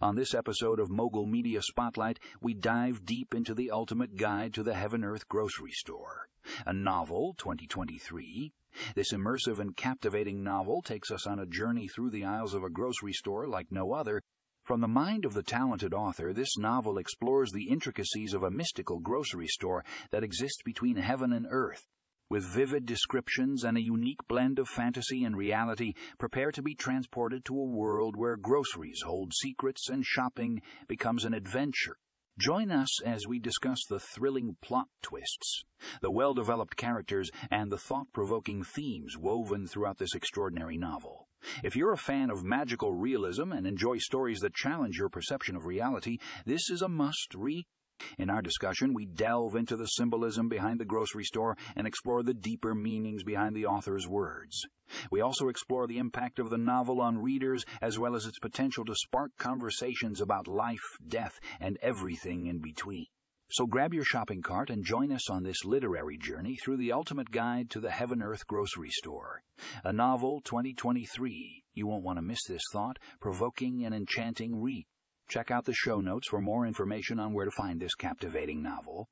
On this episode of Mogul Media Spotlight, we dive deep into the ultimate guide to the Heaven Earth grocery store, a novel 2023. This immersive and captivating novel takes us on a journey through the aisles of a grocery store like no other. From the mind of the talented author, this novel explores the intricacies of a mystical grocery store that exists between heaven and earth. With vivid descriptions and a unique blend of fantasy and reality, prepare to be transported to a world where groceries hold secrets and shopping becomes an adventure. Join us as we discuss the thrilling plot twists, the well developed characters, and the thought provoking themes woven throughout this extraordinary novel. If you're a fan of magical realism and enjoy stories that challenge your perception of reality, this is a must read. In our discussion, we delve into the symbolism behind the grocery store and explore the deeper meanings behind the author's words. We also explore the impact of the novel on readers as well as its potential to spark conversations about life, death, and everything in between. So grab your shopping cart and join us on this literary journey through the ultimate guide to the Heaven Earth grocery store. A novel 2023. You won't want to miss this thought, provoking and enchanting read. Check out the show notes for more information on where to find this captivating novel.